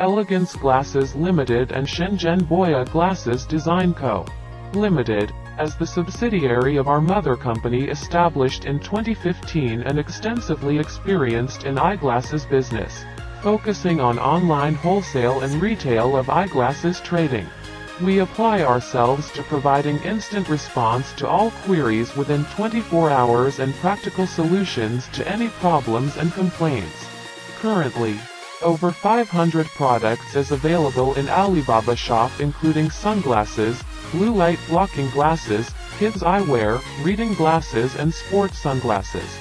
Elegance Glasses Limited and Shenzhen Boya Glasses Design Co. Limited, as the subsidiary of our mother company established in 2015 and extensively experienced in eyeglasses business, focusing on online wholesale and retail of eyeglasses trading. We apply ourselves to providing instant response to all queries within 24 hours and practical solutions to any problems and complaints. Currently, over 500 products is available in Alibaba shop including sunglasses, blue light blocking glasses, kids eyewear, reading glasses and sports sunglasses.